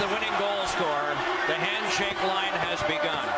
the winning goal scorer. The handshake line has begun.